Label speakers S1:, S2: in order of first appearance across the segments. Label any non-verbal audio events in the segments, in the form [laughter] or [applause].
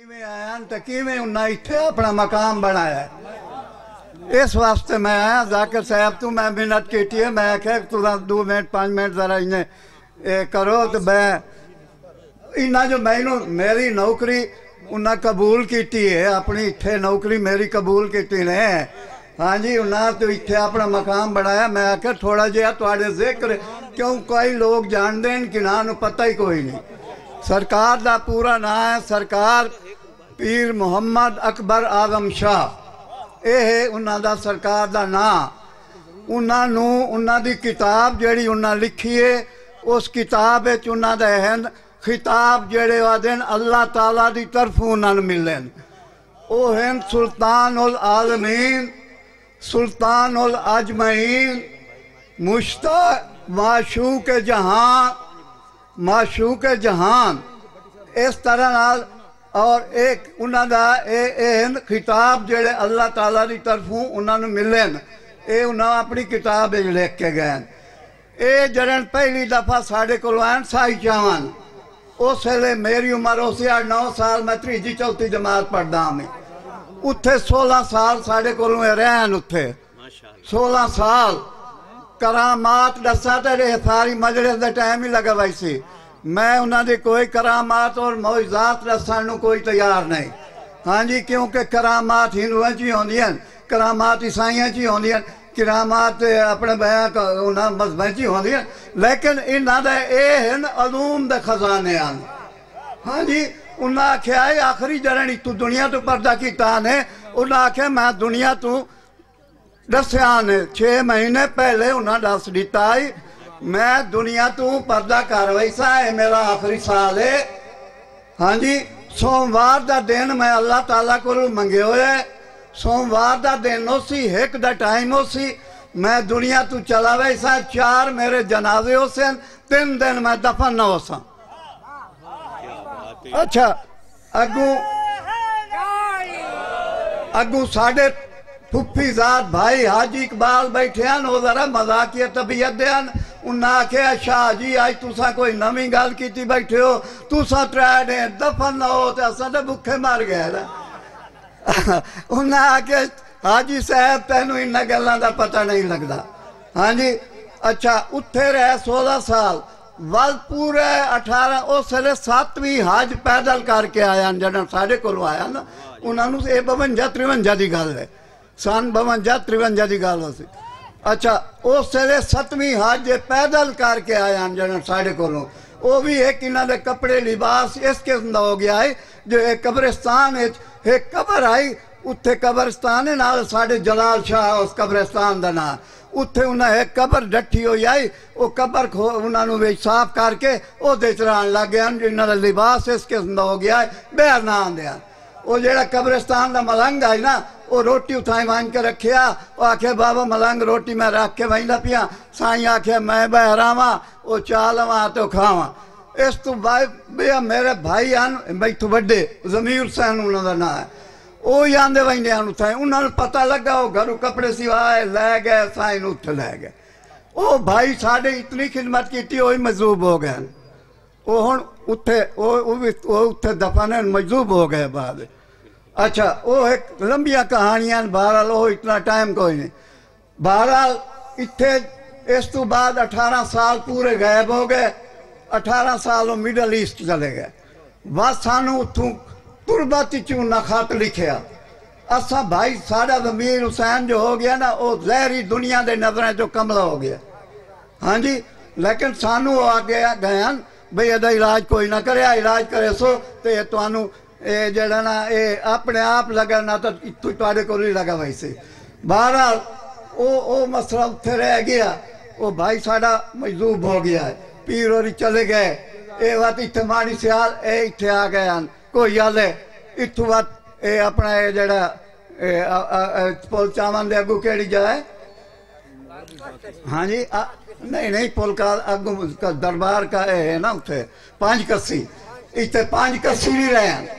S1: ਕਿਵੇਂ ਆਇਆ ਤੇ ਕਿਵੇਂ ਉਹਨਾਂ ਇੱਥੇ ਆਪਣਾ ਮਕਾਮ ਬਣਾਇਆ? ਇਸ ਵਾਸਤੇ ਮੈਂ ਆਇਆ, ਜ਼ਾਕਿਰ ਸਾਹਿਬ, ਤੂੰ ਮੈਂ ਮਿਹਨਤ ਕੀਤੀ ਹੈ। ਮੈਂ ਆਖਿਆ ਤੁਰਾਂ 2 ਮਿੰਟ 5 ਮਿੰਟ ਜ਼ਰਾ ਇਹਨੇ ਇਹ ਕਰੋ ਤੇ ਮੈਂ ਇਹਨਾਂ ਜੋ ਮੈਨੂੰ, ਮੇਰੀ ਨੌਕਰੀ ਉਹਨਾਂ ਕਬੂਲ ਕੀਤੀ ਹੈ। ਆਪਣੀ ਇੱਥੇ ਨੌਕਰੀ ਮੇਰੀ ਕਬੂਲ ਕੀਤੀ ਨੇ। ਹਾਂਜੀ, ਉਹਨਾਂ ਤੇ ਇੱਥੇ ਆਪਣਾ ਮਕਾਮ ਬਣਾਇਆ। ਮੈਂ ਆਖਿਆ ਥੋੜਾ ਜਿਹਾ ਤੁਹਾਡੇ ਜ਼ਿਕਰ, ਕਿਉਂ ਕੋਈ ਲੋਕ ਜਾਣਦੇ ਨੇ ਕਿ ਨਾ ਨੂੰ ਪਤਾ ਹੀ ਕੋਈ ਨਹੀਂ। ਸਰਕਾਰ ਦਾ ਪੂਰਾ ਨਾਂ ਹੈ, ਸਰਕਾਰ ਪੀਰ ਮੁਹੰਮਦ ਅਕਬਰ ਆਜ਼ਮ ਸ਼ਾਹ ਇਹ ਹੈ ਉਹਨਾਂ ਦਾ ਸਰਕਾਰ ਦਾ ਨਾਮ ਉਹਨਾਂ ਨੂੰ ਉਹਨਾਂ ਦੀ ਕਿਤਾਬ ਜਿਹੜੀ ਉਹਨਾਂ ਲਿਖੀ ਹੈ ਉਸ ਕਿਤਾਬ ਵਿੱਚ ਉਹਨਾਂ ਦਾ ਹਨ ਖਿਤਾਬ ਜਿਹੜੇ ਆਦੇ ਨੇ ਅੱਲਾਹ ਤਾਲਾ ਦੀ ਤਰਫੋਂ ਉਹਨਾਂ ਨੂੰ ਮਿਲੇ ਨੇ ਉਹ ਹਨ ਸੁਲਤਾਨੁਲ ਆਲਮੀਨ ਸੁਲਤਾਨੁਲ ਅਜਮਈਨ ਮੁਸ਼ਤਾ ਮਾਸ਼ੂਕ ਜਹਾਂ ਮਾਸ਼ੂਕ ਜਹਾਨ ਇਸ ਤਰ੍ਹਾਂ ਨਾਲ ਔਰ ਇੱਕ ਉਹਨਾਂ ਦਾ ਇਹ ਇਹ ਖਿਤਾਬ ਜਿਹੜੇ ਅੱਲਾਹ ਤਾਲਾ ਦੀ ਤਰਫੋਂ ਉਹਨਾਂ ਨੂੰ ਮਿਲੇ ਨੇ ਇਹ ਉਹਨਾਂ ਆਪਣੀ ਕਿਤਾਬ ਵਿੱਚ ਲਿਖ ਕੇ ਗਏ ਨੇ। ਇਹ ਜਰਨ ਪਹਿਲੀ ਦਫਾ ਸਾਡੇ ਕੋਲ ਆਣ ਸਾਈ ਚਾਵਨ ਉਸ ਵੇਲੇ ਮੇਰੀ ਉਮਰ ਉਸੇ 9 ਸਾਲ ਮੈਂ ਤੀਜੀ ਚੌਥੀ ਜਮਾਤ ਪੜਦਾ ਮੈਂ। ਉੱਥੇ 16 ਸਾਲ ਸਾਡੇ ਕੋਲੋਂ ਇਹ ਰਹਿਣ ਉੱਥੇ। 16 ਸਾਲ ਕਰਾਮਾਤ ਦੱਸਾਂ ਤੇ ਇਹ ਸਾਰੀ ਮਜਲਿਸ ਦਾ ਟਾਈਮ ਹੀ ਲਗਾ ਵਈ ਸੀ। ਮੈਂ ਉਹਨਾਂ ਦੇ ਕੋਈ ਕਰਾਮਾਤ ਔਰ ਮੌਜਜ਼ਾਤ ਦੱਸਣ ਨੂੰ ਕੋਈ ਤਿਆਰ ਨਹੀਂ। ਹਾਂਜੀ, ਕਿਉਂਕਿ ਕਰਾਮਾਤ ਹਿੰਦੂਆਂ 'ਚ ਹੀ ਹੁੰਦੀਆਂ ਕਰਾਮਾਤ ਈਸਾਈਆਂ 'ਚ ਹੀ ਹੁੰਦੀਆਂ ਕਰਾਮਾਤ ਆਪਣੇ ਬਿਆਨ ਉਹਨਾਂ ਮਜ਼ਹਬਾਂ 'ਚ ਹੀ ਹੁੰਦੀਆਂ ਲੇਕਿਨ ਇਹਨਾਂ ਦਾ ਇਹ ਹਨ ਅਲੂਮ ਦੇ ਖਜ਼ਾਨੇ ਹਨ ਹਾਂਜੀ, ਉਹਨਾਂ ਆਖਿਆ, ਇਹ ਆਖਰੀ ਜਰਣੀ ਤੂੰ ਦੁਨੀਆ ਤੋਂ ਪਰਦਾ ਕੀਤਾ ਨੇ। ਉਹਨਾਂ ਆਖਿਆ, ਮੈਂ ਦੁਨੀਆ ਤੋਂ ਦੱਸਿਆ ਨੇ 6 ਮਹੀਨੇ ਪਹਿਲੇ ਉਹਨਾਂ ਦੱਸ ਦਿੱਤਾ ਈ ਮੈਂ ਦੁਨੀਆ ਤੋਂ ਪਰਦਾ ਕਰ ਵੈਸਾ ਇਹ ਮੇਰਾ ਆਖਰੀ ਸਾਲ ਹੈ ਹਾਂਜੀ, ਸੋਮਵਾਰ ਦਾ ਦਿਨ ਮੈਂ ਅੱਲਾਹ ਤਾਲਾ ਕੋਲੋਂ ਮੰਗੇ ਹੋਏ ਸੋਮਵਾਰ ਦਾ ਦਿਨ ਉਹ ਸੀ ਇੱਕ ਦਾ ਟਾਈਮ ਉਹ ਸੀ ਮੈਂ ਦੁਨੀਆ ਤੋਂ ਚਲਾ ਵੈਸਾ ਚਾਰ ਮੇਰੇ ਜਨਾਜ਼ੇ ਹੋ ਸਨ ਤਿੰਨ ਦਿਨ ਮੈਂ ਦਫਨ ਨਾ ਹੋ ਸਾਂ। ਅੱਛਾ, ਅੱਗੂ ਅੱਗੂ ਸਾਡੇ ਫੁੱਫੀ ਜ਼ਾਤ ਭਾਈ ਹਾਜੀ ਇਕਬਾਲ ਬੈਠੇ ਹਨ, ਉਹ ਜ਼ਰਾ ਮਜ਼ਾਕੀਆ ਤਬੀਅਤ ਦੇ ਹਨ। ਉਹਨਾਂ ਆਖਿਆ, ਸ਼ਾਹ ਜੀ, ਅੱਜ ਤੁਸੀਂ ਕੋਈ ਨਵੀਂ ਗੱਲ ਕੀਤੀ ਬੈਠੇ ਹੋ। ਤੁਸੀਂ ਤਰਾ ਨੇ, ਦਫਨ ਹੋ ਤੇ ਅਸਾਂ ਤੇ ਭੁੱਖੇ ਮਰ ਗਏ ਨਾ। [laughs] ਉਹਨਾਂ ਆਖਿਆ, ਹਾਜੀ, ਸਾਹਿਬ, ਤੈਨੂੰ ਇਹਨਾਂ ਗੱਲਾਂ ਦਾ ਪਤਾ ਨਹੀਂ ਲੱਗਦਾ। ਹਾਂਜੀ, ਅੱਛਾ, ਉੱਥੇ ਰਹਿ 16 ਸਾਲ। ਵੱਲ ਪੂਰੇ 18 ਉਸ ਵੇਲੇ 7ਵੀਂ ਹਾਜ਼ ਪੈਦਲ ਕਰਕੇ ਆਇਆ ਜਦੋਂ ਸਾਡੇ ਕੋਲ ਆਇਆ ਨਾ। ਉਹਨਾਂ ਨੂੰ ਇਹ 52 53 ਦੀ ਗੱਲ ਹੈ। ਸਨ 52 53 ਦੀ ਗੱਲ ਸੀ ਅੱਛਾ ਉਸ ਵੇਲੇ 7ਵੀਂ ਹਜ ਪੈਦਲ ਕਰਕੇ ਆਇਆ ਜਦੋਂ ਸਾਡੇ ਕੋਲੋਂ। ਉਹ ਵੀ ਇੱਕ ਇਹਨਾਂ ਦੇ ਕੱਪੜੇ ਲਿਬਾਸ ਇਸ ਕਿਸਮ ਦਾ ਹੋ ਗਿਆ ਹੈ ਜੋ ਇਹ ਕਬਰਸਤਾਨ ਵਿੱਚ ਇੱਕ ਕਬਰ ਆਈ, ਉੱਥੇ ਕਬਰਸਤਾਨ ਹੈ ਨਾਲ ਸਾਡੇ ਜਲਾਲ ਸ਼ਾਹ ਉਸ ਕਬਰਸਤਾਨ ਦਾ ਨਾਂ। ਉੱਥੇ ਉਹਨਾਂ ਇੱਕ ਕਬਰ ਡੱਠੀ ਹੋਈ ਆਈ, ਉਹ ਕਬਰ ਖੋ ਉਹਨਾਂ ਨੂੰ ਵਿੱਚ ਸਾਫ਼ ਕਰਕੇ ਉਹਦੇ ਚ ਲੱਗ ਗਏ ਹਨ ਇਹਨਾਂ ਦਾ ਲਿਬਾਸ ਇਸ ਕਿਸਮ ਦਾ ਹੋ ਗਿਆ ਹੈ ਬਹਿਰ ਨਾ ਆਂਦਿਆ ਉਹ ਜਿਹੜਾ ਕਬਰਿਸਤਾਨ ਦਾ ਮਲੰਗ ਆਈ ਨਾ ਉਹ ਰੋਟੀ ਉਠਾਈ ਵਾਂਝ ਕੇ ਰੱਖਿਆ। ਉਹ ਆਖੇ ਬਾਬਾ ਮਲੰਗ ਰੋਟੀ ਮੈਂ ਰੱਖ ਕੇ ਵੈਂਦਾ ਪਿਆ ਸਾਈਂ ਆਖੇ ਮੈਂ ਬਹਿਰਾਵਾਂ, ਉਹ ਚਾਹ ਲਵਾਂ ਤੇ ਉਹ ਖਾਵਾਂ। ਇਸ ਤੋਂ ਬਾਅਦ ਵੀ ਮੇਰੇ ਭਾਈ ਹਨ ਮੈਥੋਂ ਵੱਡੇ, ਜ਼ਮੀਰ ਸੈਨ ਉਹਨਾਂ ਦਾ ਨਾਂ ਹੈ। ਉਹ ਹੀ ਆਂਦੇ ਵੈਂਦੇ ਹਨ ਉੱਥੇ ਉਹਨਾਂ ਨੂੰ ਪਤਾ ਲੱਗਾ, ਉਹ ਘਰੋਂ ਕੱਪੜੇ ਸਿਵਾਏ ਲੈ ਗਏ, ਸਾਈਂ ਨੂੰ ਉੱਥੇ ਲੈ ਗਏ। ਉਹ ਭਾਈ ਸਾਡੇ ਇਤਨੀ ਖਿਦਮਤ ਕੀਤੀ, ਉਹ ਹੀ ਮਜ਼ੂਬ ਹੋ ਗਏ ਉਹ ਹੁਣ ਉੱਥੇ, ਉਹ ਉਹ ਵੀ, ਉਹ ਉੱਥੇ ਦਫਨ ਮਜਜ਼ੂਬ ਹੋ ਗਏ ਬਾਅਦ ਅੱਛਾ ਉਹ ਇੱਕ ਲੰਬੀਆਂ ਕਹਾਣੀਆਂ ਨੇ, ਉਹ ਇਤਨਾ ਟਾਈਮ ਕੋਈ ਨਹੀਂ। ਬਹਰਹਾਲ ਇੱਥੇ ਇਸ ਤੋਂ ਬਾਅਦ 18 ਸਾਲ ਪੂਰੇ ਗਾਇਬ ਹੋ ਗਏ 18 ਸਾਲ ਉਹ ਮਿਡਲ ਈਸਟ ਚਲੇ ਗਏ। ਬਸ ਸਾਨੂੰ ਉੱਥੋਂ ਤੁਰਬਤ ਚ ਉਹਨਾਂ ਖਤ ਲਿਖਿਆ। ਅਸਾਂ ਭਾਈ ਸਾਡਾ ਜ਼ਮੀਰ ਹੁਸੈਨ ਜੋ ਹੋ ਗਿਆ ਨਾ ਉਹ ਜ਼ਹਿਰੀ ਦੁਨੀਆ ਦੇ ਨਜ਼ਰਾਂ ਚੋਂ ਕਮਲਾ ਹੋ ਗਿਆ। ਹਾਂਜੀ ਲੇਕਿਨ ਸਾਨੂੰ ਉਹ ਆ ਗਿਆ ਗਏ ਬਈ ਇਹਦਾ ਇਲਾਜ ਕੋਈ ਨਾ ਕਰਿਆ ਇਲਾਜ ਕਰੇ ਸੋ ਤੇ ਤੁਹਾਨੂੰ ਇਹ ਜਿਹੜਾ ਨਾ, ਇਹ ਆਪਣੇ ਆਪ ਲੱਗਣਾ ਤਾਂ ਇੱਥੋਂ ਤੁਹਾਡੇ ਕੋਲ ਹੀ ਲਗਾ ਵੈਸੇ ਬਹਰਹਾਲ, ਉਹ ਉਹ ਮਸਲਾ ਉੱਥੇ ਰਹਿ ਗਿਆ। ਉਹ ਭਾਈ ਸਾਡਾ ਮਜਦੂਬ ਹੋ ਗਿਆ। ਪੀਰ ਹੋਰੀ ਚਲੇ ਗਏ। ਇਹ ਵਾਤ ਇੱਥੇ ਮਾਣੀ ਸਿਆਲ, ਇਹ ਇੱਥੇ ਆ ਗਏ ਹਨ। ਕੋਈ ਹਾਲੇ ਇੱਥੋਂ ਬਾਅਦ ਇਹ ਆਪਣਾ ਇਹ ਜਿਹੜਾ ਪੁਲ ਚਾਵਨ ਦੇ ਅੱਗੂ ਕਿਹੜੀ ਜਗ੍ਹਾ ਹਾਂਜੀ ਨਹੀਂ ਨਹੀਂ, ਪੁਲ ਕਾ ਅੱਗੋਂ ਦਰਬਾਰ ਕਾ ਹੈ ਨਾ ਉੱਥੇ। ਪੰਜ ਕੱਸੀ। ਇੱਥੇ ਪੰਜ ਕੱਸੀ ਨਹੀਂ ਰਹੇ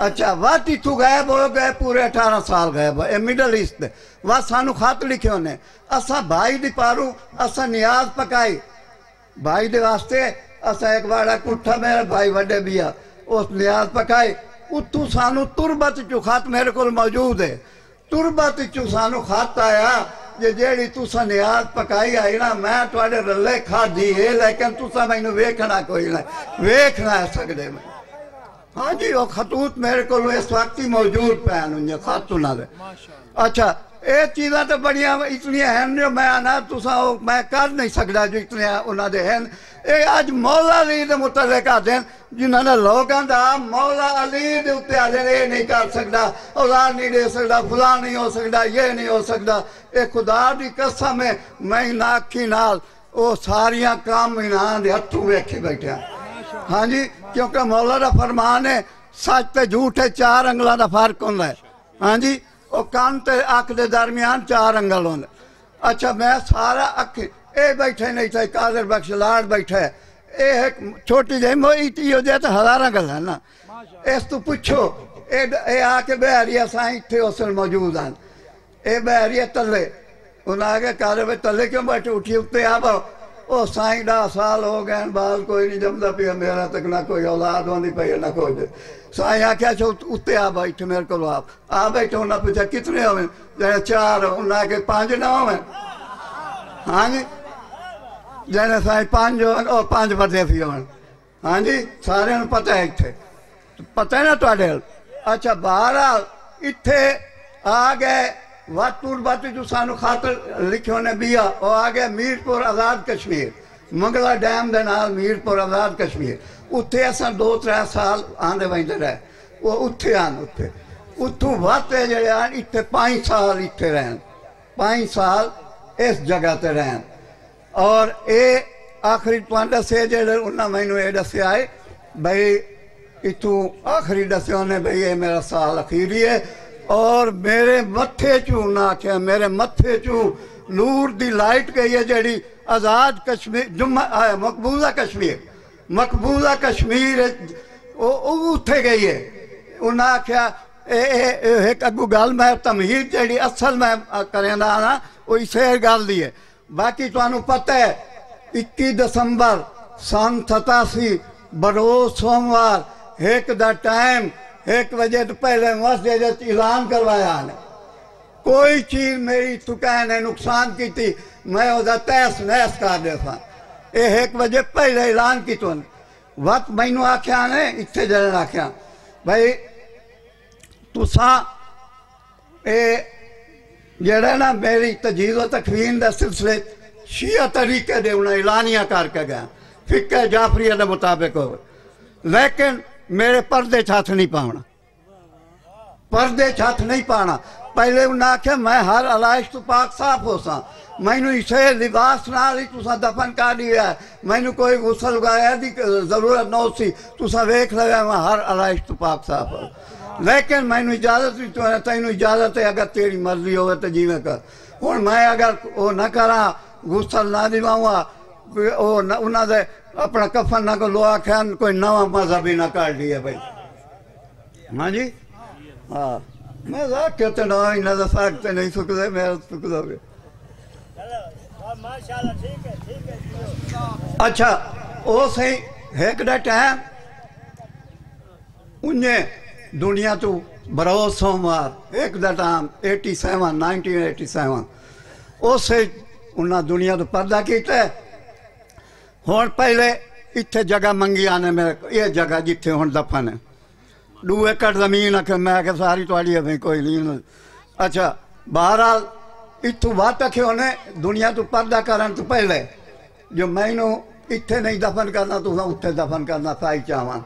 S1: ਹਨ। ਅੱਛਾ ਵਾਤੀ ਤੂੰ ਗਾਇਬ ਹੋ ਗਏ ਪੂਰੇ 18 ਸਾਲ ਗਾਇਬ ਇਹ ਮਿਡਲ ਈਸਟ ਦੇ। ਵਾ ਸਾਨੂੰ ਖਤ ਲਿਖਿਓ ਨੇ ਅਸਾਂ ਭਾਈ ਦੀ ਪਾਰੂ, ਅਸਾਂ ਨਿਆਜ਼ ਪਕਾਈ। ਭਾਈ ਅਸਾਂ ਇੱਕ ਵਾਰ ਕੁੱਠਾ ਮੇਰੇ ਭਾਈ ਵੱਡੇ ਬਿਆ ਉਸ ਨਿਆਜ਼ ਪਕਾਈ। ਉੱਥੋਂ ਸਾਨੂੰ ਤੁਰਬਤ ਚੋਂ ਖਤ ਮੇਰੇ ਕੋਲ ਮੌਜੂਦ ਹੈ। ਤੁਰਬਤ ਚੋਂ ਸਾਨੂੰ ਖਤ ਆਇਆ ਜੇ ਜਿਹੜੀ ਤੁਸੀਂ ਨਿਆਜ਼ ਪਕਾਈ ਆਈ ਨਾ, ਮੈਂ ਤੁਹਾਡੇ ਰੱਲੇ ਖਾਦੀ ਹੈ, ਲੇਕਿਨ ਤੁਸੀਂ ਮੈਨੂੰ ਵੇਖਣਾ ਕੋਈ ਨਾ। ਵੇਖ ਨਾ ਸਕਦੇ ਮੈਂ ਹਾਂਜੀ ਉਹ ਖਤੂਤ ਮੇਰੇ ਕੋਲ ਇਸ ਵਕਤ ਹੀ ਮੌਜੂਦ ਪੈਣ ਉਹ ਖਤ ਉਹਨਾਂ ਦੇ ਅੱਛਾ ਇਹ ਚੀਜ਼ਾਂ ਤਾਂ ਬੜੀਆਂ ਇਤਨੀਆਂ ਹਨ ਜੋ ਮੈਂ ਨਾ ਤੁਸੀਂ ਉਹ ਮੈਂ ਕਰ ਨਹੀਂ ਸਕਦਾ ਜੋ ਇਤਨੀਆਂ ਉਹਨਾਂ ਦੇ ਹਨ ਇਹ ਅੱਜ ਮੌਲਾ ਅਲੀ ਦੇ ਮੁਤਲਕ ਆਦੇ ਹਨ ਜਿਨ੍ਹਾਂ ਨੇ ਲੋਕਾਂ ਦਾ ਮੌਲਾ ਅਲੀ ਦੇ ਉੱਤੇ ਆਦੇ ਨੇ ਇਹ ਨਹੀਂ ਕਰ ਸਕਦਾ ਔਲਾਦ ਨਹੀਂ ਦੇ ਸਕਦਾ ਫਲਾ ਨਹੀਂ ਹੋ ਸਕਦਾ ਇਹ ਨਹੀਂ ਹੋ ਸਕਦਾ ਇਹ ਖੁਦਾ ਦੀ ਕਸਮ ਹੈ ਮੈਂ ਨਾ ਅੱਖੀ ਨਾਲ ਉਹ ਸਾਰੀਆਂ ਕੰਮ ਇਹਨਾਂ ਦੇ ਹੱਥੋਂ ਵੇਖੇ ਬੈਠਿਆ ਹਾਂਜੀ ਕਿਉਂਕਿ ਮੌਲਾ ਦਾ ਫਰਮਾਨ ਹੈ, ਸੱਚ ਤੇ ਝੂਠ ਹੈ, ਚਾਰ ਅੰਗਲਾਂ ਦਾ ਫ਼ਰਕ ਹੁੰਦਾ ਹੈ। ਹਾਂਜੀ? ਉਹ ਕੰਨ ਤੇ ਅੱਖ ਦੇ ਦਰਮਿਆਨ ਚਾਰ ਅੰਗਲ ਹੁੰਦੇ ਅੱਛਾ, ਮੈਂ ਸਾਰਾ ਅੱਖ ਇਹ ਬੈਠੇ ਨਹੀਂ ਤੇ ਕਾਦਰ ਬਖਸ਼ ਲਾੜ ਬੈਠਾ ਇਹ ਇੱਕ ਛੋਟੀ ਜਿਹੀ ਮੋਈ ਤੀ ਹੋ ਜਾਏ ਤਾਂ ਹਜ਼ਾਰਾਂ ਗੱਲਾਂ ਨਾ। ਇਸ ਤੋਂ ਪੁੱਛੋ, ਇਹ ਇਹ ਆ ਕੇ ਬਿਹਾਰੀਆ ਸਾਂ ਇੱਥੇ ਉਸਲ ਮੌਜੂਦ ਹਨ। ਇਹ ਬਿਹਾਰੀਆ ਤੱਲੇ। ਉਹਨਾਂ ਆ ਕੇ ਕਾਦਰ ਵਿੱਚ ਤੱਲੇ ਕਿਉਂ ਬੈਠੇ ਉੱਠੀ, ਉੱਤੇ ਆ ਬਾ ਉਹ ਸਾਈਂ ਦਾ ਸਾਲ ਹੋ ਗਏ ਹਨ, ਬਾਲ ਕੋਈ ਨਹੀਂ ਜੰਮਦਾ ਪਿਆ ਮੇਰਾ ਤੱਕ ਨਾ ਕੋਈ ਔਲਾਦ ਹੁੰਦੀ ਪਈ ਨਾ ਕੋਈ ਸਾਈਂ ਆਖਿਆ ਚੋ ਉੱਤੇ ਆ ਬੈਠ ਮੇਰੇ ਕੋਲ ਆ ਆ ਬੈਠੇ ਉਹਨਾਂ ਪੁੱਛਿਆ ਕਿਤਨੇ ਹੋਵੇ? ਜਿਹੜੇ ਚਾਰ ਉਹਨਾਂ ਕੇ ਪੰਜ ਨਾ ਹੋਵੇ। ਹਾਂਜੀ। ਜਿਹੜੇ ਸਾਈਂ ਪੰਜ ਹੋਣ ਉਹ ਪੰਜ ਵੱਡੇ ਵੀ ਹੋਣ। ਹਾਂਜੀ ਸਾਰਿਆਂ ਨੂੰ ਪਤਾ ਹੈ ਇੱਥੇ। ਪਤਾ ਹੈ ਨਾ ਤੁਹਾਡੇ ਅੱਛਾ ਬਾਹਰ ਇੱਥੇ ਆ ਗਏ। ਵਾਤੂਰ ਬਾਤੀ ਜੋ ਸਾਨੂੰ ਖਾਤਰ ਲਿਖਿਓ ਨੇ ਬੀਆ ਉਹ ਆ ਗਏ ਮੀਰਪੁਰ ਆਜ਼ਾਦ ਕਸ਼ਮੀਰ ਮੰਗਲਾ ਡੈਮ ਦੇ ਨਾਲ ਮੀਰਪੁਰ ਆਜ਼ਾਦ ਕਸ਼ਮੀਰ ਉੱਥੇ ਅਸਾਂ 2-3 ਸਾਲ ਆਂਦੇ ਵੰਦੇ ਰਹੇ ਉਹ ਉੱਥੇ ਆਨ ਉੱਥੇ ਉੱਥੋਂ ਵਾਤੇ ਜਿਹੜੇ ਆਨ ਇੱਥੇ 5 ਸਾਲ ਇੱਥੇ ਰਹਿਣ 5 ਸਾਲ ਇਸ ਜਗ੍ਹਾ ਤੇ ਰਹਿਣ ਔਰ ਇਹ ਆਖਰੀ ਤੁਹਾਨੂੰ ਸੇ ਜਿਹੜੇ ਉਹਨਾਂ ਮੈਨੂੰ ਇਹ ਦੱਸਿਆ ਹੈ ਬਈ ਇਥੋਂ ਆਖਰੀ ਦੱਸਿਆ ਉਹਨੇ ਬਈ ਇਹ ਮੇਰਾ ਸਾਲ ਅਖੀਰੀ ਹੈ ਔਰ ਮੇਰੇ ਮੱਥੇ ਚੋਂ ਨਾ ਆਖਿਆ ਮੇਰੇ ਮੱਥੇ ਚੋਂ। ਨੂਰ ਦੀ ਲਾਈਟ ਗਈ ਹੈ ਜਿਹੜੀ ਆਜ਼ਾਦ ਕਸ਼ਮੀਰ ਜੁਮਾ ਮਕਬੂਜ਼ਾ ਕਸ਼ਮੀਰ। ਮਕਬੂਜ਼ਾ ਕਸ਼ਮੀਰ ਉਹ ਉੱਥੇ ਗਈ ਹੈ। ਉਹਨਾਂ ਆਖਿਆ ਇਹ ਇਹ- ਇਹ ਇੱਕ ਅੱਗੂ ਗੱਲ ਮੈਂ ਤਮਹੀਦ ਜਿਹੜੀ ਅਸਲ ਮੈਂ ਅ, ਨਾ ਉਹ ਇਸੇ ਗੱਲ ਦੀ ਹੈ। ਬਾਕੀ ਤੁਹਾਨੂੰ ਪਤਾ ਹੈ 21 ਦਸੰਬਰ ਸੰਨ 87 ਬਰੋਜ਼ ਸੋਮਵਾਰ ਇੱਕ ਦਾ ਟਾਈਮ 1 ਵਜੇ ਤੋਂ ਪਹਿਲੇ ਮਸਜਿਦ ਵਿੱਚ ਐਲਾਨ ਕਰਵਾਇਆ ਨੇ। ਕੋਈ ਚੀਜ਼ ਮੇਰੀ ਤੁਕਾਂ ਨੇ, ਨੁਕਸਾਨ ਕੀਤੀ, ਮੈਂ ਉਹਦਾ ਤੈਸ ਨੈਸ ਕਰ ਦੇਸਾਂ ਇਹ 1 ਵਜੇ ਪਹਿਲੇ ਐਲਾਨ ਕੀਤਾ ਵਕਤ ਮੈਨੂੰ ਆਖਿਆ ਨੇ, ਇੱਥੇ ਜਰਨ ਆਖਿਆ ਭਾਈ ਤੁਸਾਂ ਇਹ ਜਿਹੜਾ ਨਾ ਮੇਰੀ ਤਜੀਜ਼ ਤਕਵੀਨ ਦਾ ਸਿਲਸਿਲੇ ਸ਼ੀਆ ਤਰੀਕੇ ਦੇ ਉਹਨਾਂ ਐਲਾਨੀਆਂ ਕਰਕੇ ਗਿਆ। ਫਿੱਕੇ ਜਾਫਰੀਆ ਦੇ ਮੁਤਾਬਕ ਲੇਕਿਨ ਮੇਰੇ ਪਰਦੇ 'ਚ ਨਹੀਂ ਪਾਉਣਾ। ਪਰਦੇ ਛੱਤ ਨਹੀਂ ਪਾਣਾ ਪਹਿਲੇ ਉਹਨਾਂ ਆਖਿਆ, ਮੈਂ ਹਰ ਅਲਾਇਸ਼ ਤੋਂ ਪਾਕ ਸਾਫ਼ ਹੋਸਾਂ ਮੈਨੂੰ ਇਸੇ ਲਿਬਾਸ ਨਾਲ ਹੀ ਤੁਸੀਂ ਦਫਨ ਕਰ ਲਿਆ ਮੈਨੂੰ ਕੋਈ ਗੁਸਲ ਗਾਇਆ ਦੀ ਜ਼ਰੂਰਤ ਨਾ ਸੀ। ਤੁਸੀਂ ਵੇਖ ਲਿਆ ਮੈਂ ਹਰ ਅਲਾਇਸ਼ ਤੋਂ ਪਾਕ ਸਾਫ਼ ਹਾਂ। ਲੇਕਿਨ ਮੈਨੂੰ ਇਜਾਜ਼ਤ ਵੀ ਤੈਨੂੰ ਤੈਨੂੰ ਇਜਾਜ਼ਤ ਹੈ, ਅਗਰ ਤੇਰੀ ਮਰਜ਼ੀ ਹੋਵੇ ਤਾਂ ਜਿਵੇਂ ਕਰ। ਹੁਣ ਮੈਂ ਅਗਰ ਉਹ ਨਾ ਕਰਾਂ ਗੁਸਲ ਨਾ ਦਿਵਾਵਾਂ ਉਹ ਉਹਨਾਂ ਦੇ ਆਪਣਾ ਕਫਨ ਨਾ ਕੋ ਲੋਆ ਖਾਨ ਕੋਈ ਨਵਾਂ ਮਜ਼ਹਬੀ ਨਾ ਕੱਢ ਲਿਆ ਭਾਈ ਹਾਂਜੀ ਹਾਂ ਮੈਂ ਜਾ ਕੇ ਤੇ ਨਾ ਇਹਨਾਂ ਦਾ ਸਾਗ ਤੇ ਨਹੀਂ ਸੁੱਕਦੇ ਮੈਂ ਸੁੱਕਦਾ ਵੇ
S2: माशाल्लाह ठीक है ठीक है
S1: ਅੱਛਾ ਉਹ ਸਹੀ ਇੱਕ ਦਾ ਟਾਈਮ ਉਹਨੇ ਦੁਨੀਆ ਤੋਂ ਬਰੋਜ਼ ਸੋਮਵਾਰ ਇੱਕ ਦਾ ਟਾਈਮ 87 1987 ਉਸੇ ਉਹਨਾਂ ਦੁਨੀਆ ਤੋਂ ਪਰਦਾ ਕੀਤਾ ਹੈ। ਹੁਣ ਪਹਿਲੇ ਇੱਥੇ ਜਗ੍ਹਾ ਮੰਗੀਆਂ ਨੇ ਮੇਰੇ ਇਹ ਜਗ੍ਹਾ ਜਿੱਥੇ ਹੁਣ ਦਫਨ ਹੈ। ਦੂ ਏਕੜ ਜ਼ਮੀਨ ਆ ਕਿ ਮੈਂ ਕਿ ਸਾਰੀ ਤੁਹਾਡੀ ਹੈ ਕੋਈ ਨਹੀਂ ਅੱਛਾ ਬਹਰਾਲ ਇੱਥੋਂ ਬਾਤ ਕਿ ਉਹਨੇ, ਦੁਨੀਆ ਤੋਂ ਪਰਦਾ ਕਰਨ ਤੋਂ ਪਹਿਲੇ ਜੋ ਮੈਨੂੰ ਇੱਥੇ ਨਹੀਂ ਦਫਨ ਕਰਨਾ ਤੁਸੀਂ ਉੱਥੇ ਦਫਨ ਕਰਨਾ ਸਾਈ ਚਾਹਾਂ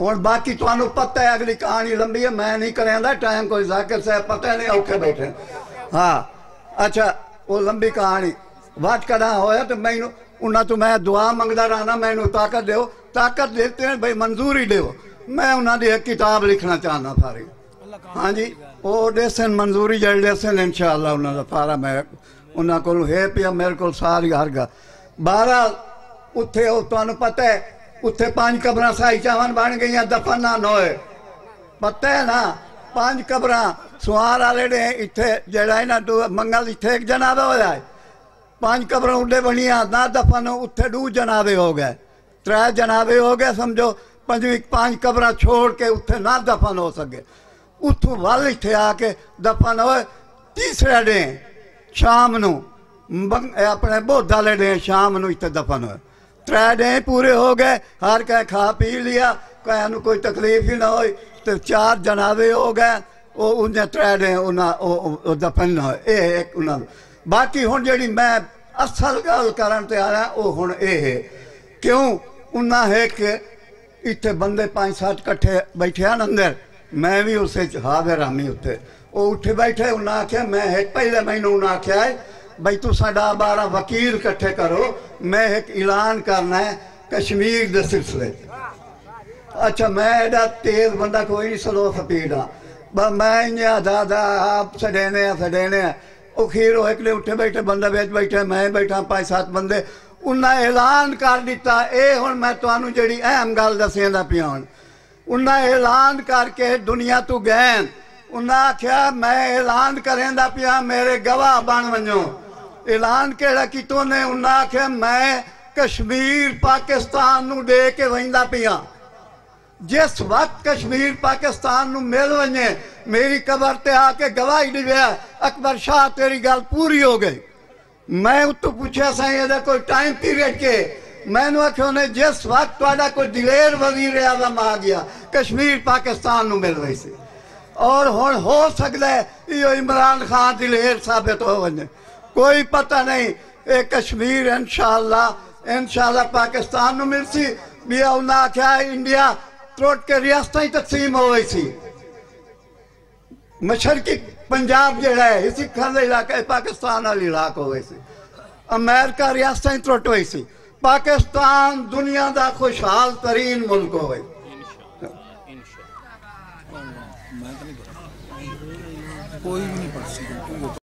S1: ਹੁਣ ਬਾਕੀ ਤੁਹਾਨੂੰ ਪਤਾ ਹੈ, ਅਗਲੀ ਕਹਾਣੀ ਲੰਬੀ ਹੈ, ਮੈਂ ਨਹੀਂ ਕਰਿਆਂਦਾ ਟਾਈਮ ਕੋਈ ਜ਼ਾਕਿਰ ਸਾਹਿਬ ਪਤਾ ਨਹੀਂ, ਔਖੇ ਬੈਠੇ। ਹਾਂ, ਅੱਛਾ, ਉਹ ਲੰਬੀ ਕਹਾਣੀ। ਵਾਟ ਕੜਾ ਹੋਇਆ ਤੇ ਮੈਨੂੰ ਉਹਨਾਂ ਤੋਂ ਮੈਂ ਦੁਆ ਮੰਗਦਾ ਰਹਿਣਾ ਮੈਨੂੰ ਤਾਕਤ ਦਿਓ। ਤਾਕਤ ਦੇਤੇ ਨੇ, ਬਈ ਮਨਜ਼ੂਰੀ ਦਿਓ। ਮੈਂ ਉਹਨਾਂ ਦੀ ਇੱਕ ਕਿਤਾਬ ਲਿਖਣਾ ਚਾਹੁੰਦਾ ਸਾਰੀ ਹਾਂਜੀ, ਉਹ ਦੇਸਨ ਮਨਜ਼ੂਰੀ ਜਿਹੜੇ ਦੇਸਨ ਇਨਸ਼ਾਅੱਲਾ ਉਹਨਾਂ ਦਾ ਸਾਰਾ ਮੈਂ ਉਹਨਾਂ ਕੋਲ, ਹੈ ਪਿਆ ਮੇਰੇ ਕੋਲ ਸਾਰੀ ਹਰਗਾ ਬਹਰਾਲ ਉੱਥੇ ਉਹ ਤੁਹਾਨੂੰ ਪਤਾ ਹੈ, ਉੱਥੇ ਪੰਜ ਕਬਰਾਂ ਸਾਈ ਚਾਵਨ ਬਣ ਗਈਆਂ ਦਫਨ ਨਾ ਪਤਾ ਹੈ ਨਾ, ਪੰਜ ਕਬਰਾਂ ਸੁਆਰ ਵਾਲੇ ਨੇ ਇੱਥੇ, ਜਿਹੜਾ ਇਹਨਾਂ ਤੋਂ ਮੰਗਲ ਇੱਥੇ ਇੱਕ ਜਨਾਜ਼ਾ ਹੋਇਆ ਹੈ। ਪੰਜ ਕਬਰਾਂ ਉੱਡੇ ਬਣੀਆਂ, ਨਾ ਦਫਨ ਉੱਥੇ ਦੂ ਜਨਾਜ਼ੇ ਹੋ ਗਏ। ਤਰੇ ਜਨਾਜ਼ੇ ਹੋ ਗਏ, ਸਮਝੋ, ਪੰਜਵੀਂ ਪੰਜ ਕਬਰਾਂ ਛੋੜ ਕੇ ਉੱਥੇ ਨਾ ਦਫਨ ਹੋ ਸਕੇ। ਉੱਥੋਂ ਵੱਲ ਇੱਥੇ ਆ ਕੇ ਦਫਨ ਹੋਏ ਤੀਸਰੇ ਦਿਨ ਸ਼ਾਮ ਨੂੰ ਆਪਣੇ ਬੋਧਾ ਵਾਲੇ ਦਿਨ ਸ਼ਾਮ ਨੂੰ ਇੱਥੇ ਦਫਨ ਹੋਏ। ਤਰੇ ਦਿਨ ਪੂਰੇ ਹੋ ਗਏ, ਹਰ ਕਹੇ ਖਾ ਪੀ ਲਿਆ ਕਹਿ ਨੂੰ ਕੋਈ ਤਕਲੀਫ ਹੀ ਨਾ ਹੋਈ, ਤੇ ਚਾਰ ਜਨਾਵੇ ਹੋ ਗਏ, ਉਹ ਉਹਨੇ ਤਰੇ ਦਿਨ ਉਹਨਾਂ, ਉਹ ਦਫਨ ਨਾ ਹੋਏ। ਇਹ ਇੱਕ ਉਹਨਾਂ ਦਾ। ਬਾਕੀ ਹੁਣ ਜਿਹੜੀ ਮੈਂ ਅਸਲ ਗੱਲ ਕਰਨ ਤੇ ਆਇਆ, ਉਹ ਹੁਣ ਇਹ ਕਿਉਂ? ਉਹਨਾਂ ਹੈ ਕਿ ਇੱਥੇ ਬੰਦੇ ਪੰਜ ਸੱਤ ਇਕੱਠੇ ਬੈਠੇ ਹਨ ਅੰਦਰ। ਮੈਂ ਵੀ ਉਸੇ ਚ ਹਾਜ਼ਰ ਆਮੀ ਉੱਥੇ ਉਹ ਉੱਠੇ ਬੈਠੇ ਉਹਨਾਂ ਆਖਿਆ, ਮੈਂ ਇੱਕ ਪਹਿਲੇ ਮੈਨੂੰ ਉਹਨਾਂ ਆਖਿਆ ਬਈ ਤੂੰ ਸਾਡਾ ਬਾਰਾ ਵਕੀਲ ਇਕੱਠੇ ਕਰੋ। ਮੈਂ ਇੱਕ ਐਲਾਨ ਕਰਨਾ ਹੈ ਕਸ਼ਮੀਰ ਦੇ ਸਿਲਸਿਲੇ 'ਚ। ਅੱਛਾ, ਮੈਂ ਇਹਦਾ ਤੇਜ਼ ਬੰਦਾ ਕੋਈ ਨਹੀਂ ਸਲੋ ਸਪੀਡ ਆ। ਬਸ ਮੈਂ ਇੰਨਾ ਦਾਦਾ ਆਪ ਸਡੇਨੇ ਆ ਸਡੇਨੇ ਆ। ਉਹ ਖੀਰ ਉਹ ਇਕਲੇ ਉੱਠੇ ਬੈਠੇ ਬੰਦਾ ਵਿੱਚ ਬੈਠਾ, ਮੈਂ ਬੈਠਾ, ਪੰਜ ਸੱਤ ਬੰਦੇ। ਉਹਨਾਂ ਐਲਾਨ ਕਰ ਦਿੱਤਾ, ਇਹ ਹੁਣ ਮੈਂ ਤੁਹਾਨੂੰ ਜਿਹੜੀ ਅਹਿਮ ਗੱਲ ਦੱਸਿਆ ਪਿਆ ਹੁਣ। ਉਹਨਾਂ ਐਲਾਨ ਕਰਕੇ ਦੁਨੀਆ ਤੋਂ ਗਏ। ਉਹਨਾਂ ਆਖਿਆ, ਮੈਂ ਐਲਾਨ ਕਰੇਂਦਾ ਪਿਆ, ਮੇਰੇ ਗਵਾਹ ਬਣ ਵਣੋ ਐਲਾਨ ਕਿਹੜਾ ਕੀਤਾ ਨੇ ਉਹਨਾਂ ਆਖਿਆ, ਮੈਂ ਕਸ਼ਮੀਰ, ਪਾਕਿਸਤਾਨ ਨੂੰ ਦੇ ਕੇ ਵਹਿੰਦਾ ਪਿਆ। ਜਿਸ ਵਕਤ ਕਸ਼ਮੀਰ ਪਾਕਿਸਤਾਨ ਨੂੰ ਮਿਲ ਵਣੇ ਮੇਰੀ ਕਬਰ ਤੇ ਆ ਕੇ ਗਵਾਹੀ ਦਿਵਿਆ ਅਕਬਰ ਸ਼ਾਹ ਤੇਰੀ ਗੱਲ ਪੂਰੀ ਹੋ ਗਈ ਮੈਂ ਉਤੋਂ ਪੁੱਛਿਆ ਸਾਂ ਇਹਦਾ ਕੋਈ ਟਾਈਮ ਪੀਰੀਅਡ ਕੇ ਮੈਨੂੰ ਆਖਿਆ ਨੇ ਜਿਸ ਵਕਤ ਤੁਹਾਡਾ ਕੋਈ ਦਿਲੇਰ ਵਜ਼ੀਰ ਆਜ਼ਮ ਆ ਗਿਆ ਕਸ਼ਮੀਰ ਪਾਕਿਸਤਾਨ ਨੂੰ ਮਿਲ ਰਹੀ ਸੀ ਔਰ ਹੁਣ ਹੋ ਸਕਦਾ ਹੈ ਇਹ ਇਮਰਾਨ ਖਾਨ ਦਿਲੇਰ ਸਾਬਤ ਹੋ ਵਣੇ ਕੋਈ ਪਤਾ ਨਹੀਂ ਇਹ ਕਸ਼ਮੀਰ ਇਨਸ਼ਾਅੱਲਾ ਇਨਸ਼ਾਅੱਲਾ ਪਾਕਿਸਤਾਨ ਨੂੰ ਮਿਲ ਸੀ ਵੀ ਉਹਨਾਂ ਆਖਿਆ ਇੰਡੀਆ ਟੁੱਟ ਕੇ ਰਿਆਸਤਾਂ ਹੀ ਤਕਸੀਮ ਹੋਈ ਸੀ ਮਸ਼ਰਕੀ ਪੰਜਾਬ ਜਿਹੜਾ ਹੈ ਇਹ ਸਿੱਖਾਂ ਦਾ ਇਲਾਕਾ ਹੈ ਪਾਕਿਸਤਾਨ ਵਾਲੀ ਇਲਾਕਾ ਹੋਵੇ ਸੀ ਅਮਰੀਕਾ ਰਿਆਸਤਾਂ ਹੀ ਟੁੱਟ ਹੋਈ ਸੀ ਪਾਕਿਸਤਾਨ ਦੁਨੀਆ ਦਾ ਖੁਸ਼ਹਾਲ ਤਰੀਨ ਮੁਲਕ